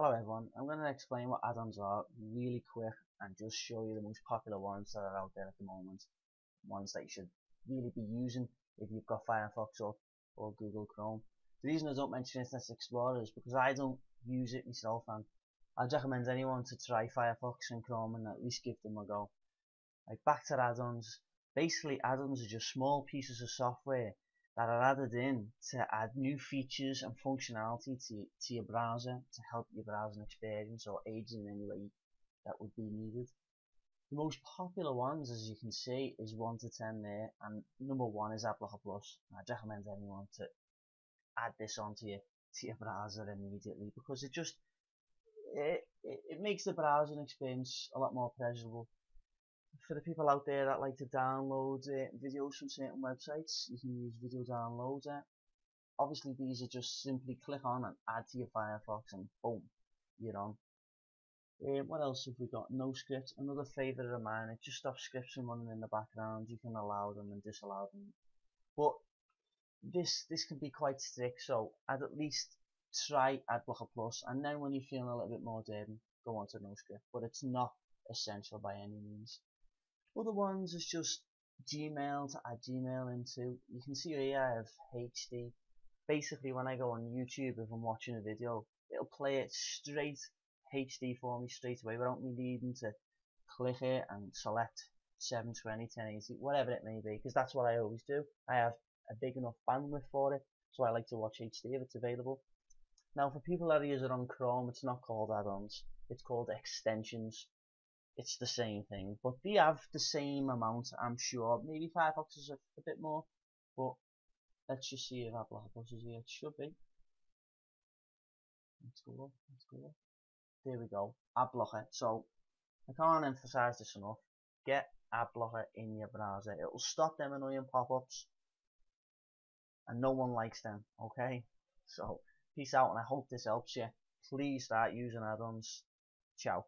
Hello everyone, I'm going to explain what add-ons are really quick and just show you the most popular ones that are out there at the moment. Ones that you should really be using if you've got Firefox up or Google Chrome. The reason I don't mention Internet Explorer is because I don't use it myself and I'd recommend anyone to try Firefox and Chrome and at least give them a go. Like back to add-ons, basically add-ons are just small pieces of software that are added in to add new features and functionality to, to your browser to help your browsing experience or aid in any way that would be needed. The most popular ones, as you can see, is 1 to 10 there, and number 1 is AdBlocker Plus. I'd recommend anyone to add this onto your, to your browser immediately because it just it, it, it makes the browsing experience a lot more pleasurable for the people out there that like to download uh, videos from certain websites, you can use video downloader. Obviously, these are just simply click on and add to your Firefox, and boom, you're on. Uh, what else have we got? NoScript. Another favourite of mine. It just stops scripts from running in the background. You can allow them and disallow them. But this this can be quite strict, so I'd at least try AdBlocker Plus, and then when you're feeling a little bit more daring, go on to NoScript. But it's not essential by any means. Other ones is just Gmail to add Gmail into. You can see here I have HD. Basically when I go on YouTube if I'm watching a video, it'll play it straight HD for me straight away without me needing to click it and select 720, 1080, whatever it may be, because that's what I always do. I have a big enough bandwidth for it, so I like to watch HD if it's available. Now for people that use it on Chrome, it's not called add-ons, it's called extensions it's the same thing. But they have the same amount, I'm sure. Maybe Firefox is a, a bit more, but let's just see if AdBlocker Plus is here. It should be. Let's go let's go. There we go, AdBlocker. So, I can't emphasize this enough. Get ad blocker in your browser. It'll stop them annoying pop-ups. And no one likes them, okay? So, peace out and I hope this helps you. Please start using add-ons. Ciao.